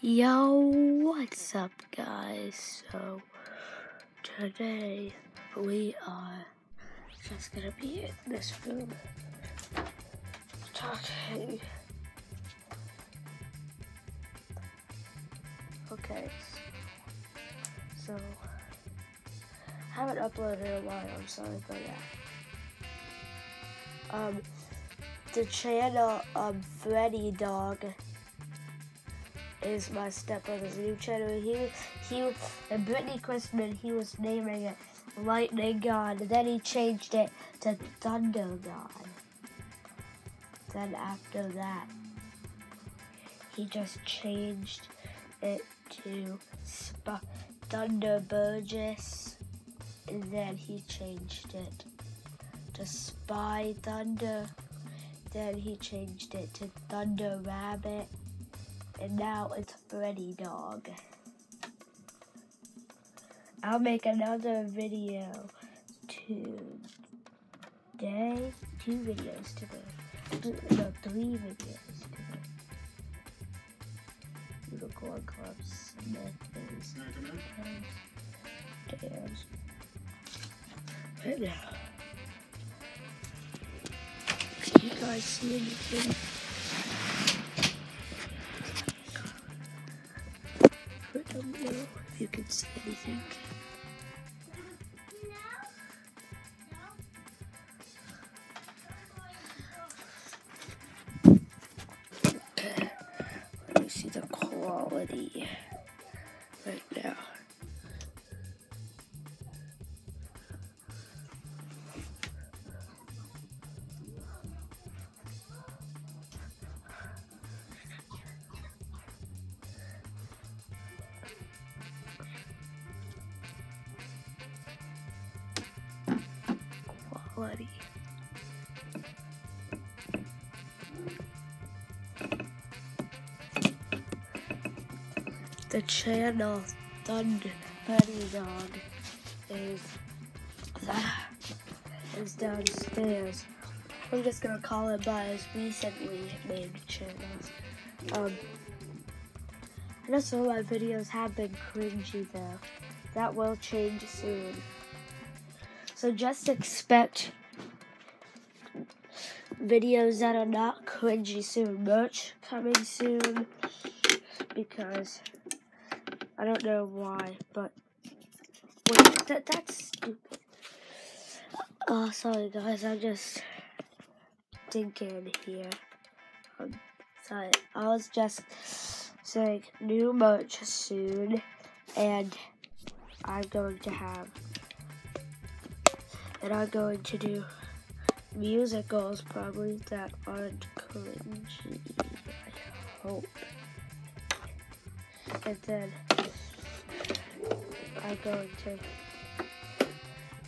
Yo, what's up, guys? So, today we are just gonna be in this room talking. Okay, so I haven't uploaded in a while. I'm sorry for that. Um, the channel um Freddy Dog is my stepbrother's new channel. He he and Brittany Christmas he was naming it Lightning God, and then he changed it to Thunder God. Then after that, he just changed it to Sp- Thunder Burgess, and then he changed it to Spy Thunder. Then he changed it to Thunder Rabbit and now it's Freddy Dog. I'll make another video today. Two videos today. No, three videos today. Unicorn Club Smith is Dams. Right now. Can you guys see anything? Quality right now. Quality. The channel Thunder Buddy Dog is is downstairs. I'm just gonna call it by his recently named channels. Um, I know some of my videos have been cringy though. That will change soon. So just expect videos that are not cringy soon. Merch coming soon because I don't know why, but wait, that that's stupid. Oh, sorry guys, I'm just thinking here. Sorry, I was just saying new merch soon, and I'm going to have, and I'm going to do musicals probably that aren't cringy. I hope. And then I'm going to.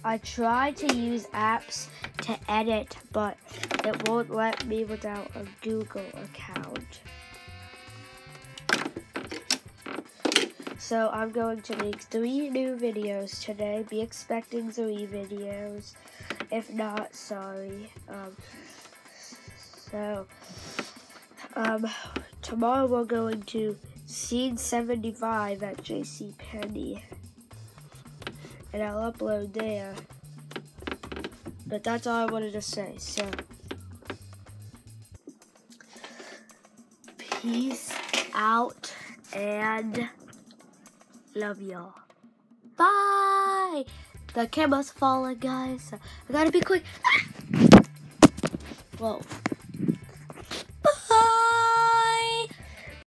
I tried to use apps to edit, but it won't let me without a Google account. So I'm going to make three new videos today. Be expecting three videos. If not, sorry. Um, so, um, tomorrow we're going to Scene 75 at JC Penney. And I'll upload there. But that's all I wanted to say. So, peace out and love y'all. Bye! The camera's falling, guys. So I gotta be quick. Ah! Whoa.